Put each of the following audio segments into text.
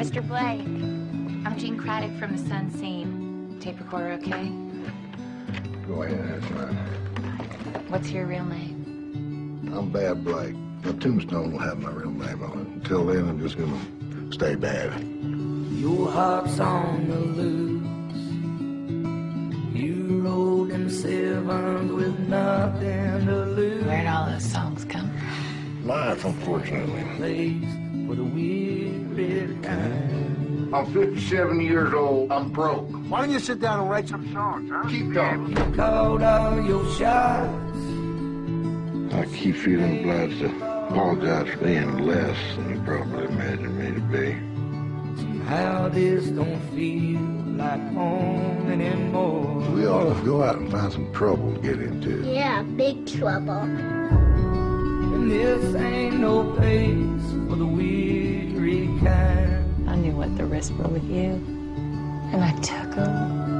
Mr. Blake. I'm Jean Craddock from the Sun Scene. Tape recorder okay? Go ahead, that's fine. What's your real name? I'm Bad Blake. My tombstone will have my real name on it. Until then, I'm just gonna stay bad. Your heart's on the loose. You rode them sevens with nothing to lose. Where'd all those songs come from? Life, unfortunately. Place for the weary kind. I'm 57 years old. I'm broke. Why don't you sit down and write some songs, huh? Keep talking. You called all your shots. I keep feeling obliged to apologize for being less than you probably imagined me to be. Somehow this don't feel like home anymore. We ought to go out and find some trouble to get into. Yeah, big trouble. And this ain't no place knew what the risks were with you, and I took them.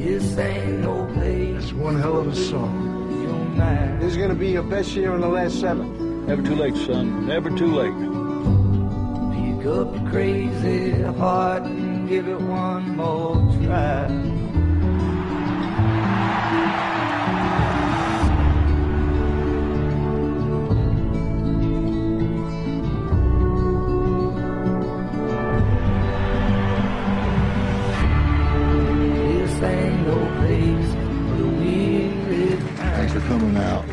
This ain't no place It's one hell of a song. for your mind. This is gonna be your best year in the last seven. Never too late, son. Never too late. Pick up your crazy heart and give it one more try. Coming out.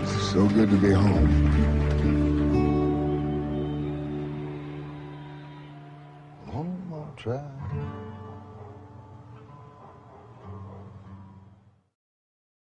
It's so good to be home. One more try.